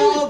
all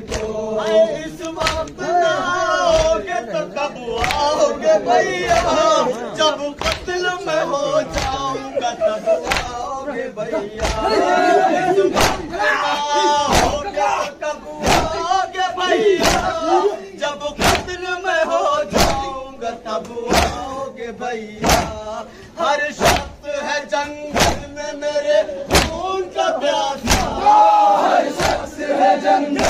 इस तो कब आओगे भैया? जब कत्ल में हो जाऊँगा, तब आओगे भैया। इस तो भैया? जब कत्ल में हो जाऊँगा, तब आओगे भैया। हर शख्स है जंगल में मेरे खून का प्यासा। हर शख्स है जंगल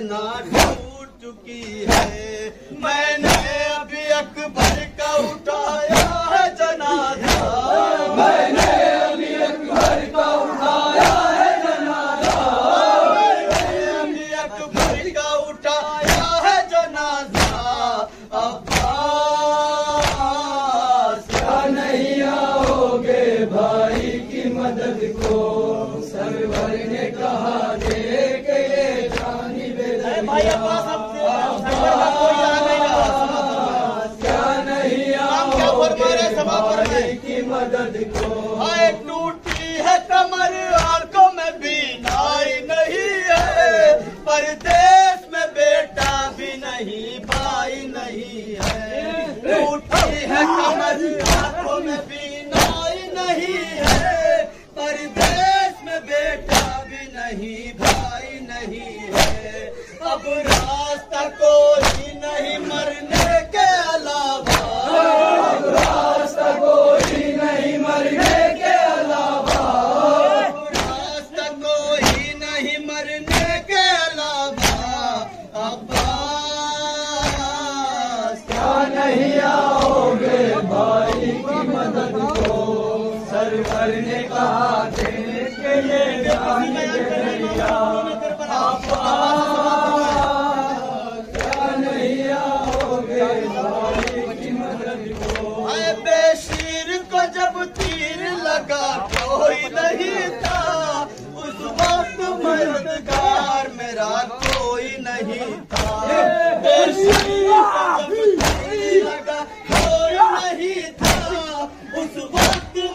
ना टूट चुकी है। मैंने अभी अकबर का उठा मदद हाय टूटी है कमर आँखों में बीनाई नहीं है। परदेश में बेटा भी नहीं भाई नहीं है। टूटी है कमर आँखों में बीनाई नहीं है। परदेश में बेटा भी नहीं भाई नहीं है। अब रास्ता कोई सरवर ने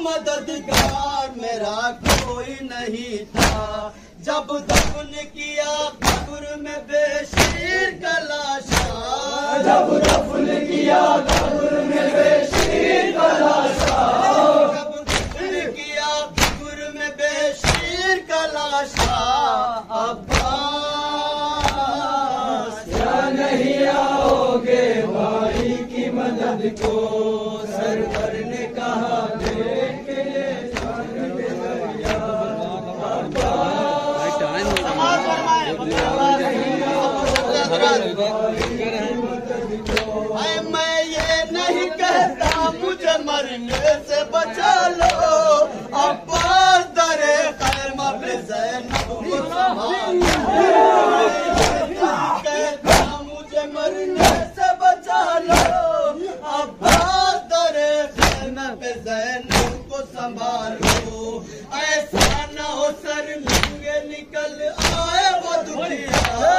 मददगार मेरा कोई नहीं था। जब दफन किया कब्र में बेशीर का लाशा जब दफन किया कब्र में बेशीर का लाशा जब दफन किया कब्र में बेशीर का लाशा अब्बास। क्या नहीं आओगे भाई की मदद को? अरे मैं ये नहीं कहता मुझे मरने से बचा लो। अब्बास दरे खैर। कहता मुझे मरने से बचा लो। अब्बास दरे खैर मबे को संभालो। ऐसा न हो सर निकल आए वो दुनिया।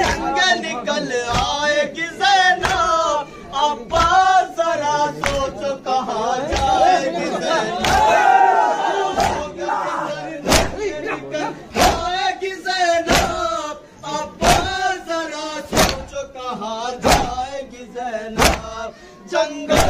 jungle.